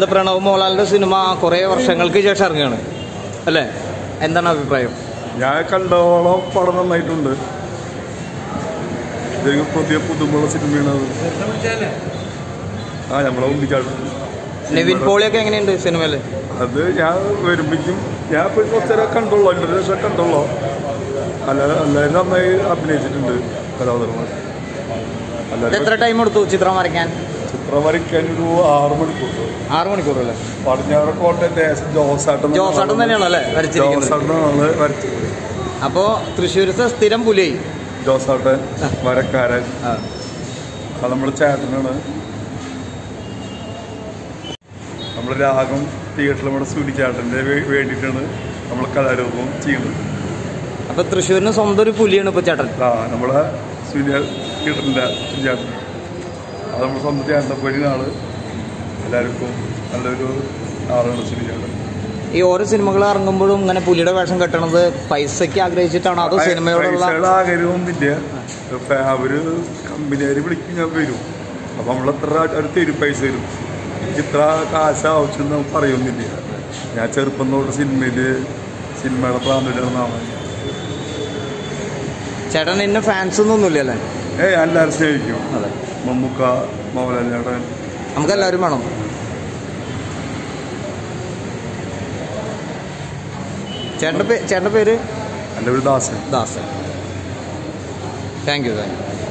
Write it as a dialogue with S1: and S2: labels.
S1: എന്താ പ്രണവ് മോഹൻലാലിന്റെ സിനിമ കുറേ വർഷങ്ങൾക്ക് ശേഷം ഇറങ്ങുകയാണ്. അല്ലേ? എന്താണ് അഭിപ്രായം?
S2: ഞാൻ കണ്ടോളം പടം നന്നായിട്ടുണ്ട്. ഇതൊരു പുതിയ പുതുമുള്ള സിനിമയാണ് അത്. ആ നമ്മളെ
S1: നിവിൻ പോളിയൊക്കെ എങ്ങനെയുണ്ട് സിനിമയിൽ
S2: അത് ഞാൻ വരുമ്പിക്കും ഞാൻ ഇപ്പോൾ കുറച്ചേരം കണ്ടുള്ളൂ എന്റെ ശേഷം കണ്ടുള്ളൂ അല്ല എല്ലാവരും നന്നായി അഭിനയിച്ചിട്ടുണ്ട് കഥാപാത്രങ്ങൾ
S1: എത്ര ടൈം എടുത്തു ചിത്രം വരയ്ക്കാൻ?
S2: ഒരു ആറ് മണിക്കൂർ
S1: ആറ് മണിക്കൂർ അല്ലേ
S2: പടിഞ്ഞാറ് കോട്ടയം ദേശം ജോസാട്ടൻ
S1: ജോസാട്ടൻ തന്നെയാണ് അല്ലേ വരച്ചിരിക്കുന്നത്?
S2: ജോസാട്ടനാണ് വരച്ചത്
S1: അപ്പോൾ തൃശ്ശൂരത്തെ സ്ഥിരം പുലി.
S2: ജോസാട്ടൻ വരക്കാരൻ. അത് നമ്മുടെ ചേട്ടനാണ്. നമ്മൾ രാഗം തിയേറ്ററിൽ നമ്മുടെ സൂര്യ ചേട്ടന്റെ വേണ്ടിയിട്ടാണ് നമ്മൾ കലാരൂപം ചെയ്യുന്നത്.
S1: അപ്പോൾ തൃശ്ശൂരിന് സ്വന്തം ഒരു പുലിയാണ് ഇപ്പോൾ ചേട്ടൻ.
S2: ആ നമ്മളെ സൂര്യ തിയേറ്ററിന്റെ ചേട്ടൻ. അത് നമ്മുടെ സ്വന്തം ചേട്ടനെ പോലെ എല്ലാവർക്കും നല്ലൊരു ആളാണ് സിനിമയാണ്
S1: ഈ ഓരോ സിനിമകൾ ഇറങ്ങുമ്പോഴും ഇങ്ങനെ പുലിയുടെ വേഷം കെട്ടണത് പൈസയ്ക്ക് ആഗ്രഹിച്ചിട്ടാണ്? അതോ സിനിമയോടുള്ള
S2: ആഗ്രഹമൊന്നുമില്ല. അവർ കമ്പനിക്കാർ വിളിക്കും ഞാൻ വരും. അപ്പൊ നമ്മളെത്ര അവർ തരും പൈസ തരും. എനിക്ക് ഇത്ര കാശ് ആവശ്യം എന്ന് പറയുന്നില്ല. ഞാൻ ചെറുപ്പം തൊട്ട് സിനിമയിൽ സിനിമയുടെ പ്രാന്തിടുന്നതാണ്
S1: ചേട്ടൻ ഇന്ന ഫാൻസ് ഒന്നുമില്ല
S2: എല്ലാവരും സ്നേഹിക്കും.
S1: അതെ.
S2: മമ്മൂക്ക മോഹൻലാൽ
S1: നമുക്കെല്ലാവരും വേണം. ചേട്ടന്റെ പേ ചേട്ടന്റെ പേര്?
S2: എന്റെ പേര് Dasan.
S1: Dasan. Thank you thank you